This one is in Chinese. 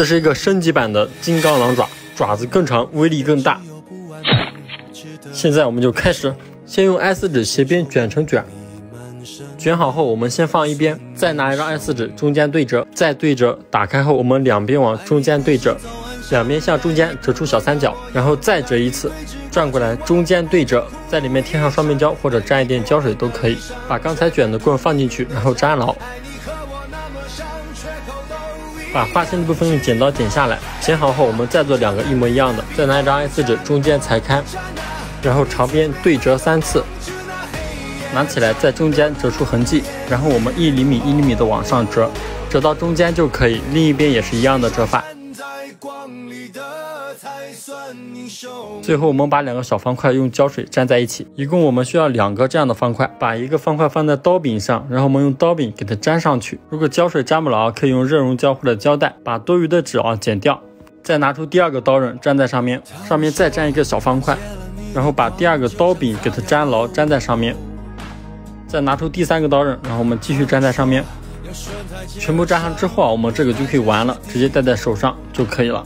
这是一个升级版的金刚狼爪，爪子更长，威力更大。现在我们就开始，先用 A4 纸斜边卷成卷，卷好后我们先放一边，再拿一张 A4 纸中间对折，再对折，打开后我们两边往中间对折，两边向中间折出小三角，然后再折一次，转过来中间对折，在里面贴上双面胶或者沾一点胶水都可以，把刚才卷的棍放进去，然后粘牢。把发现的部分用剪刀剪下来，剪好后我们再做两个一模一样的，再拿一张 A4 纸中间裁开，然后长边对折三次，拿起来在中间折出痕迹，然后我们一厘米一厘米的往上折，折到中间就可以，另一边也是一样的折法。你的才算你最后，我们把两个小方块用胶水粘在一起，一共我们需要两个这样的方块。把一个方块放在刀柄上，然后我们用刀柄给它粘上去。如果胶水粘不牢，可以用热熔胶或者胶带把多余的纸啊剪掉。再拿出第二个刀刃粘在上面，上面再粘一个小方块，然后把第二个刀柄给它粘牢，粘在上面。再拿出第三个刀刃，然后我们继续粘在上面。全部粘上之后啊，我们这个就可以完了，直接戴在手上就可以了。